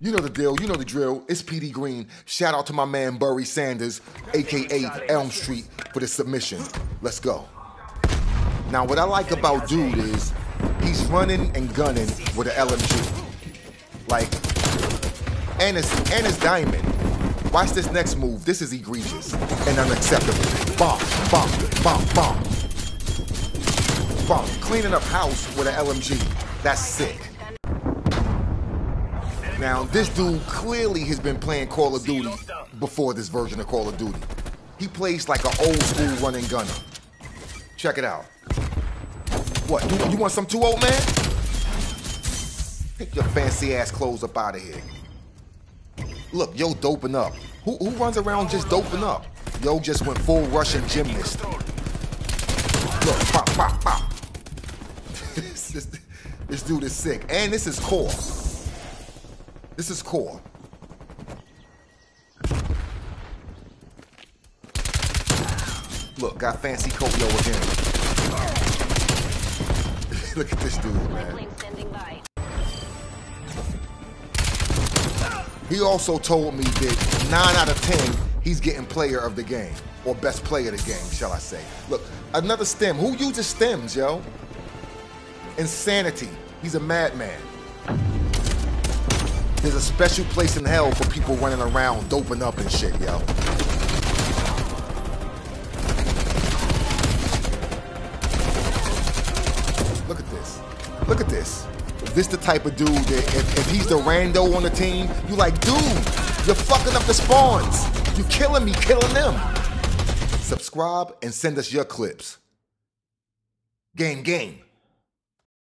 You know the deal, you know the drill. It's Petey Green. Shout out to my man Bury Sanders, aka Elm Street, for the submission. Let's go. Now, what I like about Dude is he's running and gunning with an LMG. Like, and it's, and it's diamond. Watch this next move. This is egregious and unacceptable. Bomb, bomb, bomb, bomb. Bomb. Cleaning up house with an LMG. That's sick. Now, this dude clearly has been playing Call of Duty before this version of Call of Duty. He plays like an old school running gunner. Check it out. What, you, you want some too old man? Take your fancy ass clothes up out of here. Look, yo doping up. Who, who runs around just doping up? Yo just went full Russian gymnast. Look, pop, pop, pop. this, this dude is sick. And this is core. This is core. Look, got fancy Koyo again. Look at this dude, man. He also told me that 9 out of 10, he's getting player of the game. Or best player of the game, shall I say. Look, another stim. Who uses stims, yo? Insanity. He's a madman. There's a special place in hell for people running around doping up and shit, yo. Look at this. Look at this. This the type of dude that if, if he's the rando on the team, you like, dude, you're fucking up the spawns. You killing me, killing them. Subscribe and send us your clips. Game, game.